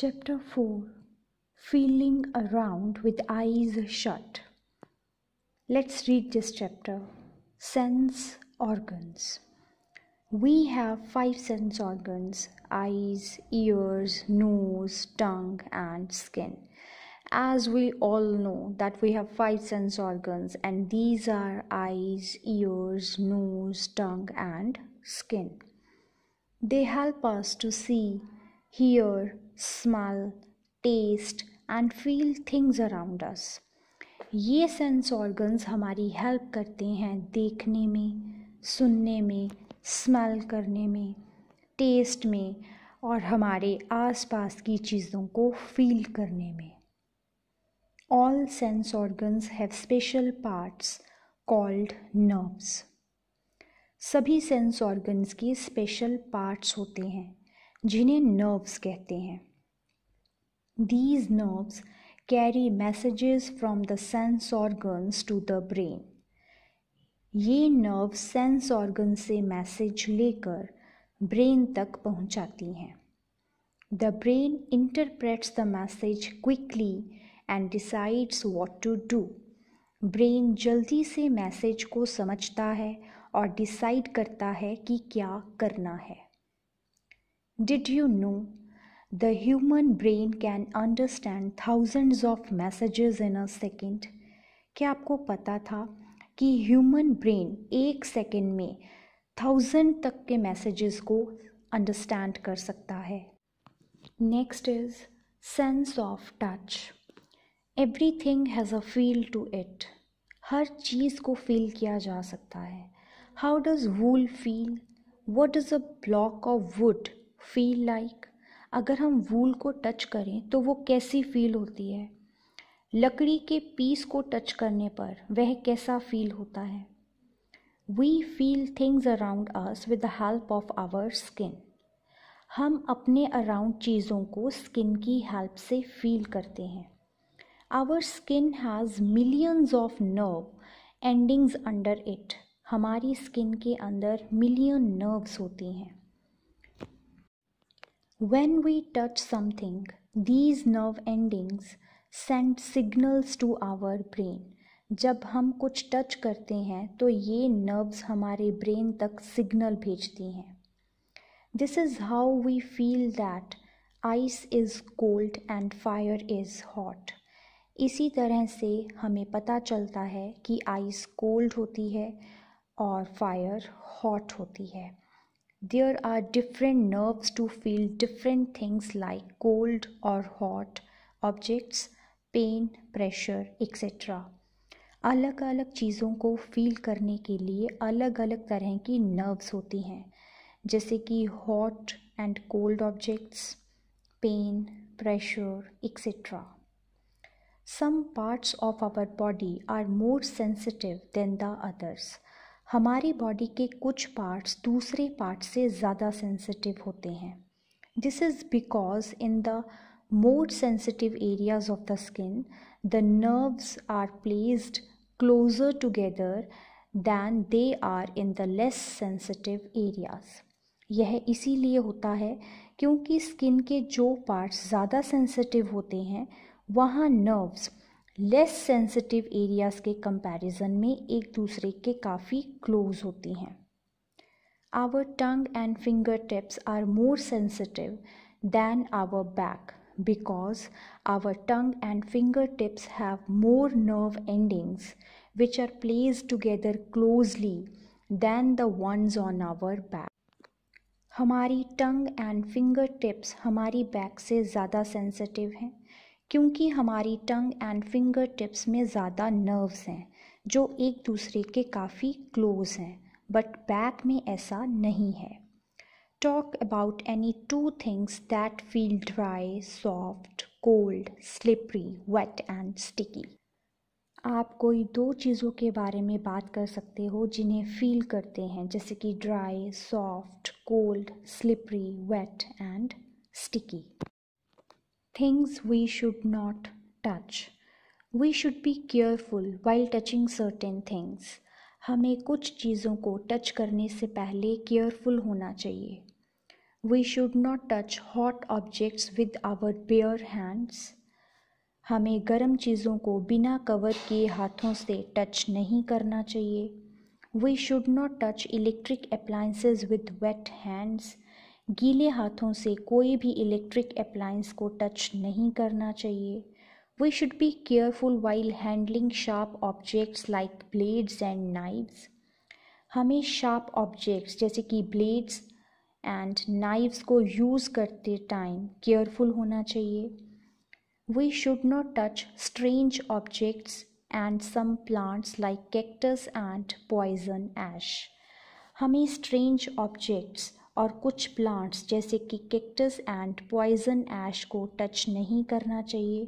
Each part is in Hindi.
Chapter 4 Feeling Around with Eyes Shut. Let's read this chapter. Sense Organs. We have five sense organs eyes, ears, nose, tongue, and skin. As we all know, that we have five sense organs, and these are eyes, ears, nose, tongue, and skin. They help us to see, hear, smell, taste and feel things around us. ये सेंस ऑर्गन्स हमारी हेल्प करते हैं देखने में सुनने में स्मेल करने में टेस्ट में और हमारे आसपास की चीज़ों को फील करने में. All sense organs have special parts called nerves सभी सेंस ऑर्गन्स के स्पेशल पार्ट्स होते हैं. जिन्हें नर्व्स कहते हैं। These nerves carry messages from the sense organs to the brain ये नर्व सेंस ऑर्गन से मैसेज लेकर ब्रेन तक पहुंचाती हैं। The brain interprets the message quickly and decides what to do brain जल्दी से मैसेज को समझता है और डिसाइड करता है कि क्या करना है। Did you know The human brain can understand thousands of messages in a second. क्या आपको पता था कि ह्यूमन ब्रेन एक सेकेंड में थाउज़ेंड तक के मैसेजेस को अंडरस्टैंड कर सकता है? Next is sense of touch everything has a feel to it हर चीज़ को फील किया जा सकता है। How does wool feel what does a block of wood feel like अगर हम वूल को टच करें तो वो कैसी फील होती है? लकड़ी के पीस को टच करने पर वह कैसा फील होता है? We feel things around us with the help of our skin हम अपने अराउंड चीज़ों को स्किन की हेल्प से फील करते हैं। Our skin has millions of nerve endings under it हमारी स्किन के अंदर मिलियन नर्व्स होती हैं। When we touch something, these nerve endings send signals to our brain. जब हम कुछ टच करते हैं तो ये नर्व्स हमारे ब्रेन तक सिग्नल भेजती हैं। This is how we feel that ice is cold and fire is hot इसी तरह से हमें पता चलता है कि आइस कोल्ड होती है और फायर हॉट होती है। There are different nerves to feel different things like cold or hot objects, pain, pressure, etc. अलग अलग चीज़ों को फील करने के लिए अलग अलग तरह की नर्व्स होती हैं। जैसे कि hot and cold objects pain pressure etcetera some parts of our body are more sensitive than the others हमारी बॉडी के कुछ पार्ट्स दूसरे पार्ट से ज़्यादा सेंसिटिव होते हैं। This is because in the more sensitive areas of the skin the nerves are placed closer together than they are in the less sensitive areas यह इसीलिए होता है क्योंकि स्किन के जो पार्ट्स ज़्यादा सेंसिटिव होते हैं, वहाँ नर्व्स लेस सेंसिटिव एरियाज़ के कंपैरिजन में एक दूसरे के काफ़ी क्लोज होती हैं। Our tongue and finger tips are more sensitive than our back because our tongue and finger tips have more nerve endings which are place together closely than the ones on our back हमारी टंग एंड फिंगर टिप्स हमारी बैक से ज़्यादा सेंसिटिव हैं क्योंकि हमारी टंग एंड फिंगर टिप्स में ज़्यादा नर्व्स हैं, जो एक दूसरे के काफ़ी क्लोज हैं, बट बैक में ऐसा नहीं है। Talk about any two things that feel dry, soft, cold, slippery, wet and sticky. आप कोई दो चीज़ों के बारे में बात कर सकते हो जिन्हें फील करते हैं, जैसे कि dry, soft, cold, slippery, wet and sticky. Things we should not touch. We should be careful while touching certain things. हमें कुछ चीज़ों को टच करने से पहले केयरफुल होना चाहिए we should not touch hot objects with our bare hands हमें गर्म चीज़ों को बिना कवर किए हाथों से टच नहीं करना चाहिए we should not touch electric appliances with wet hands गीले हाथों से कोई भी इलेक्ट्रिक अप्लाइंस को टच नहीं करना चाहिए। We should be careful while handling sharp objects like blades and knives हमें शार्प ऑब्जेक्ट्स जैसे कि ब्लेड्स एंड नाइव्स को यूज़ करते टाइम केयरफुल होना चाहिए। We should not touch strange objects and some plants like cactus and poison ash हमें स्ट्रेंज ऑब्जेक्ट्स और कुछ प्लांट्स जैसे कि कैक्टस एंड पॉइजन ऐश को टच नहीं करना चाहिए।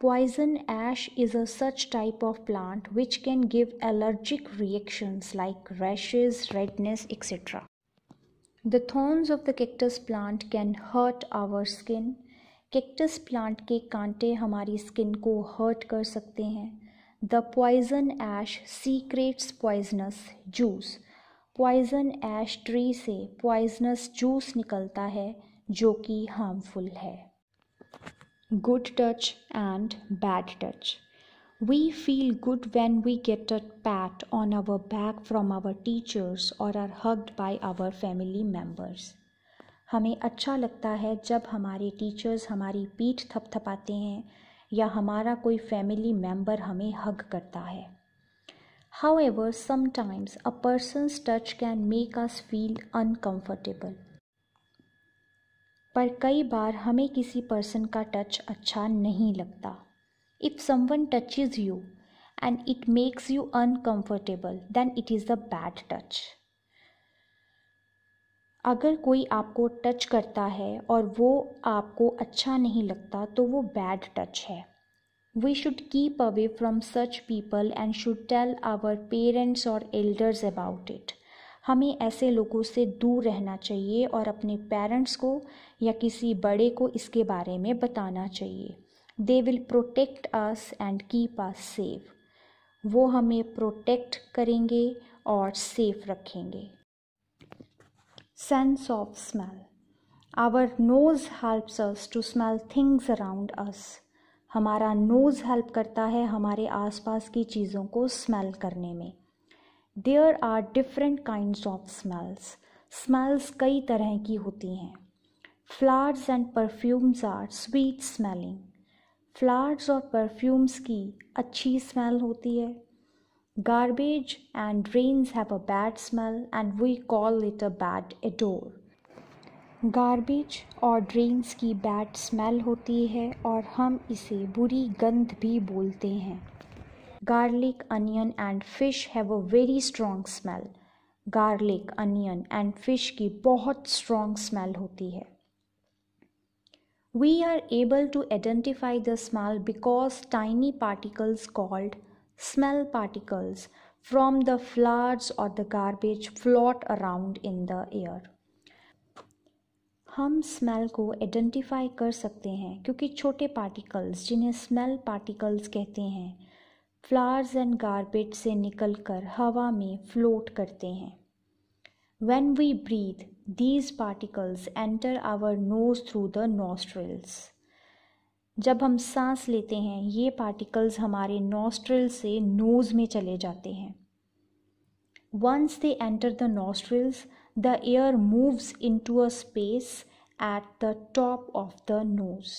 Poison ash is a such type of plant which can give allergic reactions like rashes redness etcetera the thorns of the cactus plant can hurt our skin cactus plant के कांटे हमारी स्किन को हर्ट कर सकते हैं। The poison ash secretes poisonous juice poison ash tree से पॉइजनस जूस निकलता है, जो कि हार्मफुल है। Good touch and bad touch we feel good when we get a pat on our back from our teachers or are hugged by our family members हमें अच्छा लगता है जब हमारे टीचर्स हमारी पीठ थपथपाते हैं या हमारा कोई फैमिली मेंबर हमें हग करता है। However, sometimes a person's touch can make us feel uncomfortable. पर कई बार हमें किसी पर्सन का टच अच्छा नहीं लगता। If someone touches you and it makes you uncomfortable then it is the bad touch अगर कोई आपको टच करता है और वो आपको अच्छा नहीं लगता तो वो बैड टच है। We should keep away from such people and should tell our parents or elders about it. हमें ऐसे लोगों से दूर रहना चाहिए और अपने पेरेंट्स को या किसी बड़े को इसके बारे में बताना चाहिए। They will protect us and keep us safe वो हमें प्रोटेक्ट करेंगे और सेफ़ रखेंगे। Sense of smell our nose helps us to smell things around us हमारा नोज़ हेल्प करता है हमारे आसपास की चीज़ों को स्मेल करने में। There are different kind of smells smells कई तरह की होती हैं। Flowers and perfumes are sweet smelling flowers और परफ्यूम्स की अच्छी स्मेल होती है। Garbage and drains have a bad smell and we call it a bad odour garbage और ड्रेन्स की बैड स्मेल होती है और हम इसे बुरी गंध भी बोलते हैं। Garlic onion and fish have a very strong smell. Garlic onion and fish की बहुत स्ट्रॉन्ग स्मेल होती है। We are able to identify the smell because tiny particles called smell particles from the flowers और the garbage float around in the air हम स्मेल को आइडेंटिफाई कर सकते हैं क्योंकि छोटे पार्टिकल्स जिन्हें स्मेल पार्टिकल्स कहते हैं फ्लावर्स एंड गार्बेज से निकलकर हवा में फ्लोट करते हैं। When we breathe these particles enter our nose through the nostrils जब हम सांस लेते हैं, ये पार्टिकल्स हमारे नोस्ट्रिल से नोज़ में चले जाते हैं। Once they enter the nostrils the air moves into a space at the top of the nose.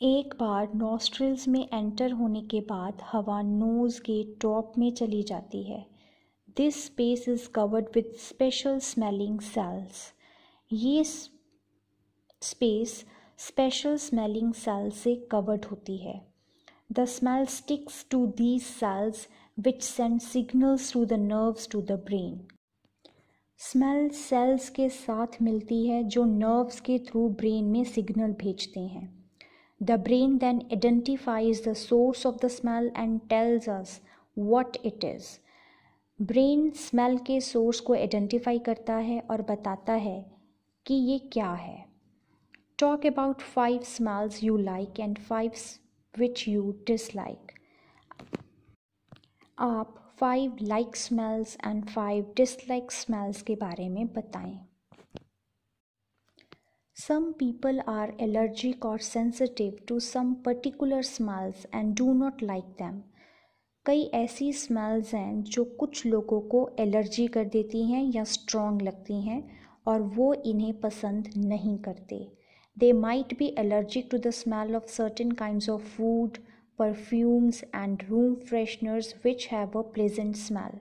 एक बार नॉस्ट्रिल्स में एंटर होने के बाद हवा नोज़ के टॉप में चली जाती है। This space is covered with special smelling cells ये स्पेस स्पेशल स्मेलिंग सेल से कवर्ड होती है। The smell sticks to these cells which send signals to the nerves to the brain smell cells के साथ मिलती है जो नर्व्स के थ्रू ब्रेन में सिग्नल भेजते हैं। The brain then identifies the source of the smell and tells us what it is. Brain smell के सोर्स को आइडेंटिफाई करता है और बताता है कि ये क्या है। Talk about five smells you like and five which you dislike. आप five like smells and five dislike smells के बारे में बताएँ Some people are allergic or sensitive to some particular smells and do not like them. कई ऐसी स्मेल्स हैं जो कुछ लोगों को एलर्जी कर देती हैं या स्ट्रॉन्ग लगती हैं और वो इन्हें पसंद नहीं करते they might be allergic to the smell of certain kinds of food perfumes and room fresheners which have a pleasant smell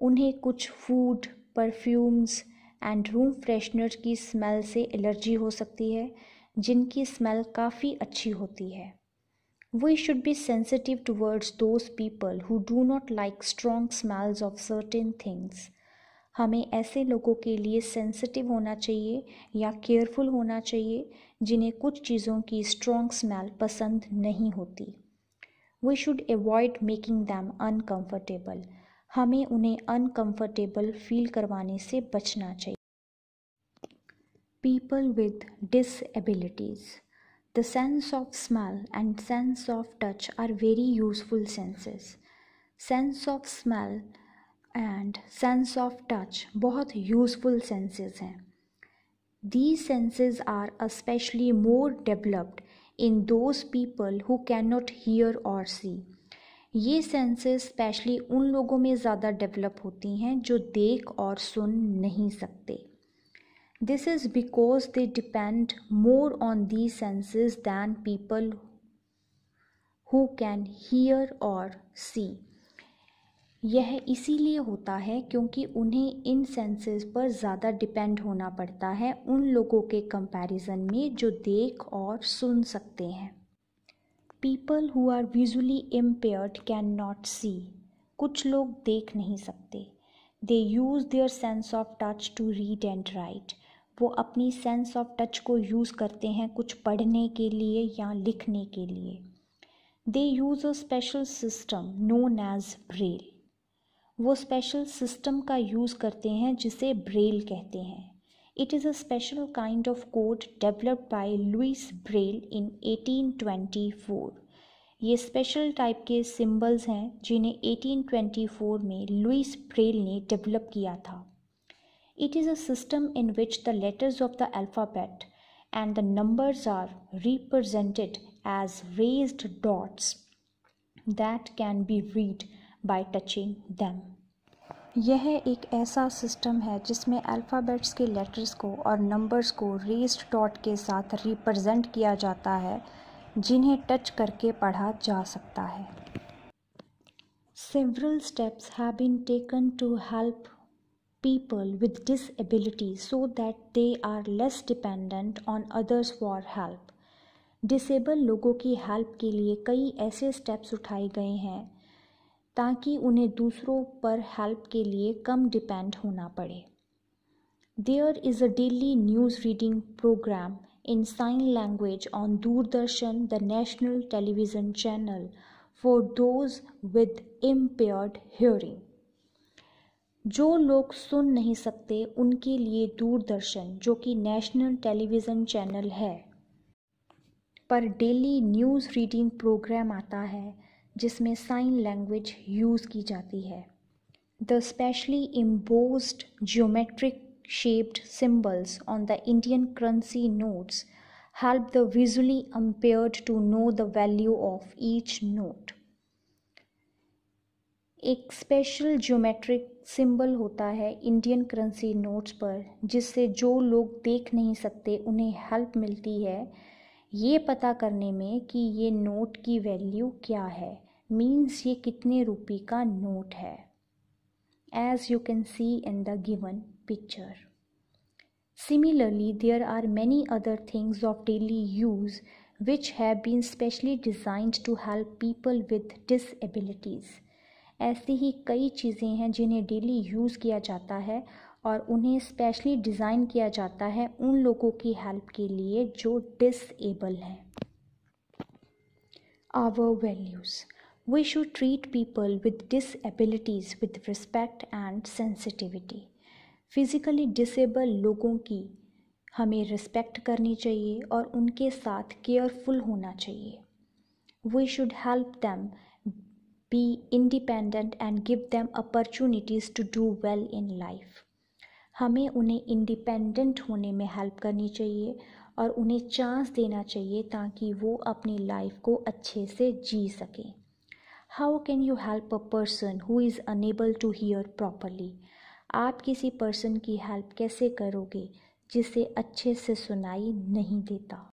उन्हें कुछ food perfumes and room freshener की स्मेल से एलर्जी हो सकती है, जिनकी स्मेल काफ़ी अच्छी होती है। We should be sensitive towards those people who do not like strong smells of certain things हमें ऐसे लोगों के लिए सेंसिटिव होना चाहिए या केयरफुल होना चाहिए जिन्हें कुछ चीज़ों की स्ट्रॉन्ग स्मेल पसंद नहीं होती। We should avoid making them uncomfortable हमें उन्हें अनकंफर्टेबल फील करवाने से बचना चाहिए। People with disabilities the sense of smell and sense of touch are very useful senses sense of smell and sense of touch बहुत यूजफुल सेंसेस हैं। These senses are especially more developed in those people who cannot hear or see. ये सेंसेस स्पेशली उन लोगों में ज़्यादा डेवलप होती हैं जो देख और सुन नहीं सकते। This is because they depend more on the senses than people who can hear or see यह इसीलिए होता है क्योंकि उन्हें इन सेंसेस पर ज़्यादा डिपेंड होना पड़ता है उन लोगों के कंपैरिजन में जो देख और सुन सकते हैं। People who are visually impaired can not see कुछ लोग देख नहीं सकते। They use their sense of touch to read and write वो अपनी सेंस ऑफ़ टच को यूज़ करते हैं कुछ पढ़ने के लिए या लिखने के लिए। They use a special system known as Braille वो स्पेशल सिस्टम का यूज़ करते हैं, जिसे ब्रेल कहते हैं। It is a special kind of code developed by Louis Braille in 1824 ये स्पेशल टाइप के सिंबल्स हैं, जिन्हें 1824 में लुइस ब्रेल ने डेवलप किया था। It is a system in which the letters of the alphabet and the numbers are represented as raised dots that can be read by touching them. यह एक ऐसा सिस्टम है जिसमें अल्फ़ाबेट्स के लेटर्स को और नंबर्स को रेस्ड डॉट के साथ रिप्रेजेंट किया जाता है, जिन्हें टच करके पढ़ा जा सकता है several steps have been taken to help people with disability so that they are less dependent on others for help disable लोगों की हेल्प के लिए कई ऐसे स्टेप्स उठाए गए हैं ताकि उन्हें दूसरों पर हेल्प के लिए कम डिपेंड होना पड़े। There is a daily news reading programme in sign language on Doordarshan the national television channel for those with impaired hearing जो लोग सुन नहीं सकते, उनके लिए दूरदर्शन, जो कि नेशनल टेलीविज़न चैनल है। पर डेली न्यूज़ रीडिंग प्रोग्राम आता है जिसमें साइन लैंग्वेज यूज़ की जाती है। The specially embossed geometric shaped symbols on the Indian currency notes help the visually impaired to know the value of each note. एक स्पेशल ज्योमेट्रिक सिंबल होता है इंडियन करेंसी नोट्स पर, जिससे जो लोग देख नहीं सकते, उन्हें हेल्प मिलती है। ये पता करने में कि ये नोट की वैल्यू क्या है। मीन्स ये कितने रुपये का नोट है। As you can see in the given picture similarly there are many other things of daily use which have been specially designed to help people with disabilities ऐसी ही कई चीज़ें हैं जिन्हें डेली यूज़ किया जाता है और उन्हें स्पेशली डिज़ाइन किया जाता है उन लोगों की हेल्प के लिए जो डिसेबल हैं। Our values We should treat people with disabilities with respect and sensitivity. Physically disable लोगों की हमें रिस्पेक्ट करनी चाहिए और उनके साथ केयरफुल होना चाहिए। We should help them be independent and give them opportunities to do well in life हमें उन्हें इंडिपेंडेंट होने में हेल्प करनी चाहिए और उन्हें चांस देना चाहिए ताकि वो अपनी लाइफ को अच्छे से जी सकें। How can you help a person who is unable to hear properly आप किसी पर्सन की हेल्प कैसे करोगे जिसे अच्छे से सुनाई नहीं देता?